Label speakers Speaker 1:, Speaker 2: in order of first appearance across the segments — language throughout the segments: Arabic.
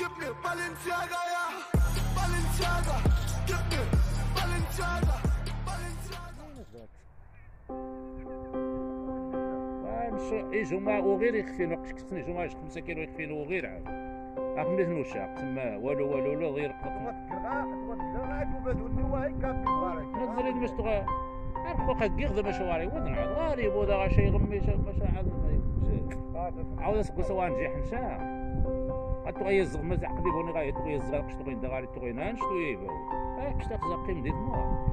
Speaker 1: Give me Balenciaga, yeah. Balenciaga. Give me Balenciaga. Balenciaga.
Speaker 2: يجوا معه وغير يخفين وقت كنت يجوا معه 5 كيلو يخفين وغير عاود ملي نوشاق تما والو والو لا غير نزل باش تغا عارف فوق الكيغ ما شواري ودن عاد غاري بودا غاشي شا باش عاد عاود سكو سوا نجيح نشا قد تغي يزغ ما زعقدي بوني غاية تغي يزغ قش تغي ندغاري تغي نانش تو يبو آه كش تغزقي مديد موا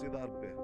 Speaker 2: पासीदार पे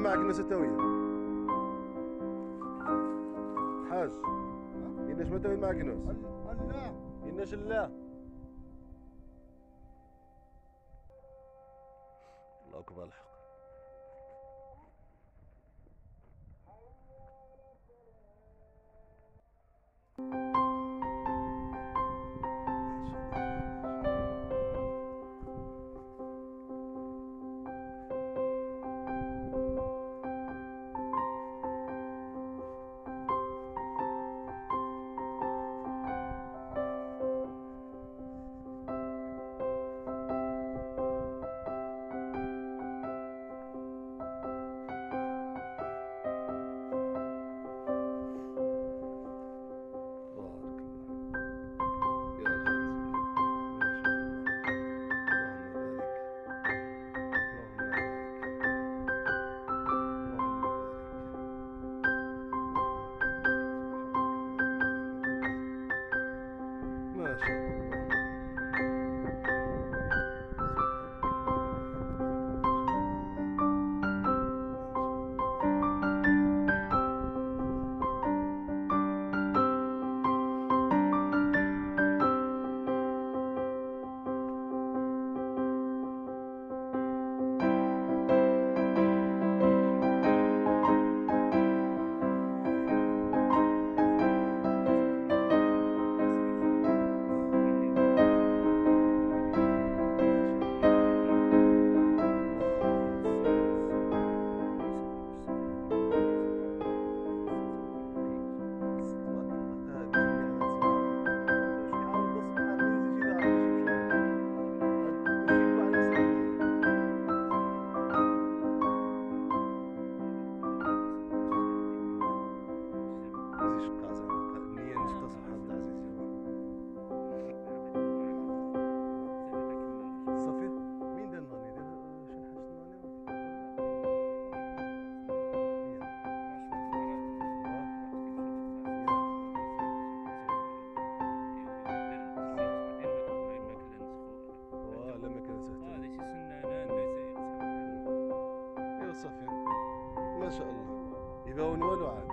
Speaker 2: ما عندنا ستاوية الحاج إناش ما تاوي الناس. الله إناش لا. أشقى زعما النية نشتا سبحان الله صافي مين دار ناني دار حاجة ناني ما صافي ما شاء الله. يبغون والو عاد.